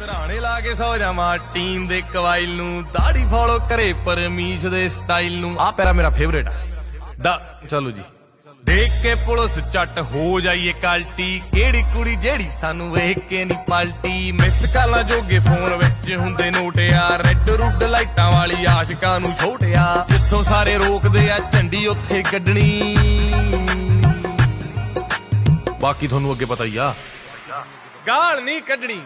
ਸਰਾਣੇ ਲਾ ਕੇ ਸੌ ਜਾਵਾਂ। ਟੀਮ ਦੇ ਕਵਾਇਲ ਨੂੰ ਦਾੜੀ ਫੋਲੋ ਕਰੇ, ਪਰਮੀਸ਼ ਦੇ ਸਟਾਈਲ ਨੂੰ। ਆ ਪੈਰਾ ਮੇਰਾ ਫੇਵਰੇਟ ਆ। ਦਾ, ਚਲੋ ਜੀ। ਦੇਖ ਕੇ ਪੁਲਿਸ ਚੱਟ ਹੋ ਜਾਈਏ ਕਲਟੀ ਕਿਹੜੀ ਕੁੜੀ ਜਿਹੜੀ ਸਾਨੂੰ ਵੇਖ ਕੇ ਨਹੀਂ ਪਲਟੀ? ਮਿਸ ਕਾਲਾਂ ਜੋਗੇ ਫੋਨ ਵਿੱਚ ਹੁੰਦੇ ਨੋਟਿਆ ਰੈੱਡ ਰੁੱਡ ਲਾਈਟਾਂ ਵਾਲੀ ਆਸ਼ਿਕਾਂ ਨੂੰ ਛੋਟਿਆ ਜਿੱਥੋਂ ਸਾਰੇ ਰੋਕਦੇ ਆ, ਝੰਡੀ ਉੱਥੇ ਕੱਢਣੀ ਬਾਕੀ ਤੁਹਾਨੂੰ ਅੱਗੇ ਪਤਾ ਹੀ ਆ। ਗਾਲ ਨਹੀਂ ਕੱਢਣੀ।